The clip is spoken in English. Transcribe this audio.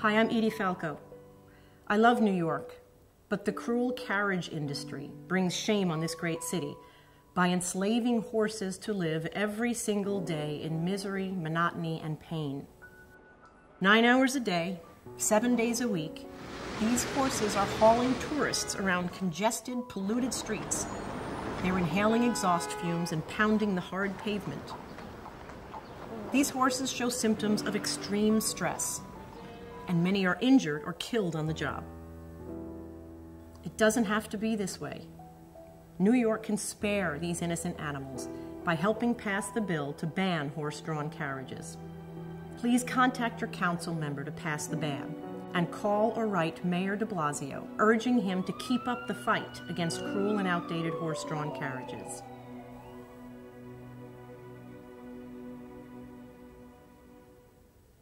Hi, I'm Edie Falco. I love New York, but the cruel carriage industry brings shame on this great city by enslaving horses to live every single day in misery, monotony, and pain. Nine hours a day, seven days a week, these horses are hauling tourists around congested, polluted streets. They're inhaling exhaust fumes and pounding the hard pavement. These horses show symptoms of extreme stress, and many are injured or killed on the job. It doesn't have to be this way. New York can spare these innocent animals by helping pass the bill to ban horse drawn carriages. Please contact your council member to pass the ban and call or write Mayor de Blasio, urging him to keep up the fight against cruel and outdated horse drawn carriages.